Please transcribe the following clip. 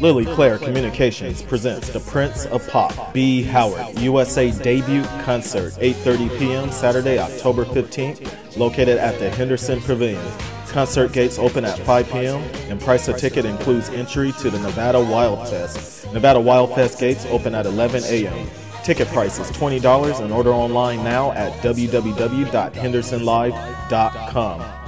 Lily Claire Communications presents The Prince of Pop, B. Howard, USA debut concert, 8.30 p.m. Saturday, October 15th, located at the Henderson Pavilion. Concert gates open at 5 p.m. and price of ticket includes entry to the Nevada Wild Fest. Nevada Wild Fest gates open at 11 a.m. Ticket price is $20 and order online now at www.hendersonlive.com.